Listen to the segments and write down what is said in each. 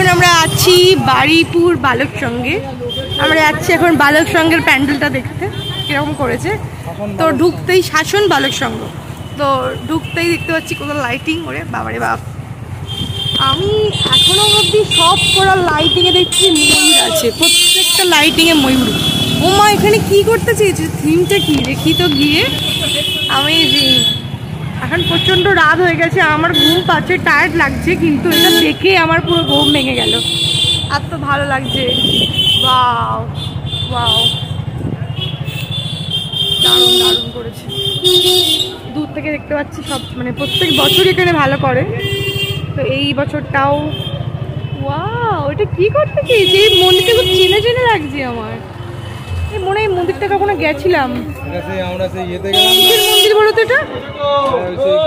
এখন আমরা আছি বাড়িপুর বালক সঙ্গে আমরা যাচ্ছি এখন বালক সঙ্গের প্যান্ডেলটা দেখতে, কীরকম করেছে। তো ঢুকতেই শাসন বালক সঙ্গ তো ঢুকতেই দেখতে পাচ্ছি কোথাও লাইটিং ওরে বাবারে বাপ। আমি এখনও অবধি সব করা লাইটিং এ দেখছি ময়ূর আছে। প্রত্যেকটা লাইটিং এ ময়ূর। ও মা এখানে কি করতে চেয়েছে? থিমটা কি? দেখি তো গিয়ে। আমি এখন প্রচণ্ড রাত হয়ে গেছে, আমার ঘুম পাচ্ছে টায়ার্ড লাগছে, কিন্তু এটা দেখে আমার পুরো ঘুম ভেঙে গেল। এত ভালো লাগছে। ওয়াও ওয়াও দারুণ দারুণ করেছে। দূর থেকে দেখতে পাচ্ছি সব মানে প্রত্যেক বছর এখানে ভালো করে। তো এই বছরটাও ওয়াও এটা কি করতে চেয়েছে এই মন্দিরটা খুব চেনে চেনে লাগছে আমার। এই মনে হয় মন্দিরটা কখনো গেছিলাম। মন্দির বলো তো এটা?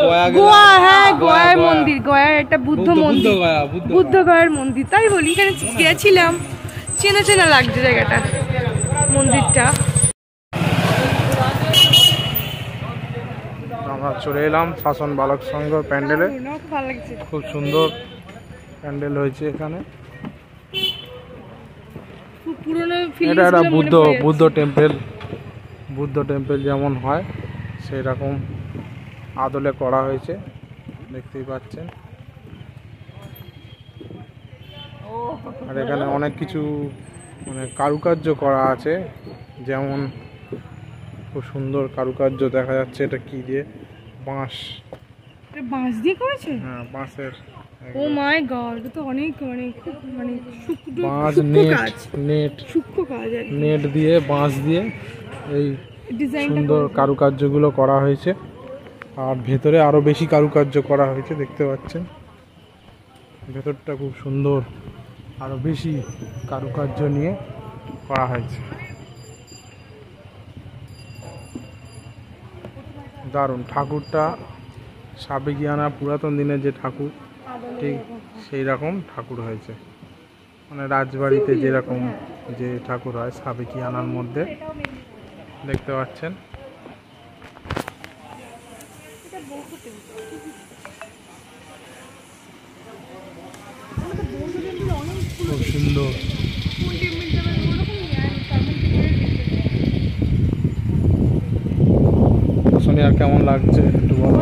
গয়া গোয়া হ্যাঁ গয়া, গোয়ার মন্দির গোয়ার একটা বুদ্ধ মন্দির বুদ্ধ গয়া, বুদ্ধ গয়া। বুদ্ধ গয়ার মন্দির। তাই বলি এখানে গেছিলাম। চেনা চেনা লাগছে জায়গাটা মন্দিরটা। আমরা চলে এলাম শাসন বালক সংঘ প্যান্ডেলে। খুব ভালো লাগছে। খুব সুন্দর প্যান্ডেল হয়েছে এখানে। পুরনো এটা একটা বুদ্ধ বুদ্ধ টেম্পেল বুদ্ধ টেম্পেল যেমন হয় সেই রকম আদলে করা হয়েছে দেখতেই পাচ্ছেন। আর এখানে অনেক কিছু মানে কারুকার্য করা আছে যেমন খুব সুন্দর কারুকার্য দেখা যাচ্ছে এটা কি দিয়ে? বাঁশ। বাঁশ দিয়ে করেছে? হ্যাঁ বাঁশের ও মাই গড তো অনেক মানে খুব মানে সূক্ষ্ম বাঁশ নেট সূক্ষ্ম কাজ নেট দিয়ে বাঁশ দিয়ে এই সুন্দর কারুকার্যগুলো করা হয়েছে। আর ভেতরে আরও বেশি কারুকার্য করা হয়েছে দেখতে পাচ্ছেন। ভেতরটা খুব সুন্দর আরও বেশি কারুকার্য নিয়ে করা হয়েছে। দারুণ ঠাকুরটা সাবেকিয়ানা পুরাতন দিনের যে ঠাকুর ঠিক সেই রকম ঠাকুর হয়েছে। মানে রাজবাড়িতে যেরকম যে ঠাকুর হয় সাবেকিয়ানার মধ্যে দেখতে পাচ্ছেন। খুব সুন্দর। কেমন লাগছে একটু বলো।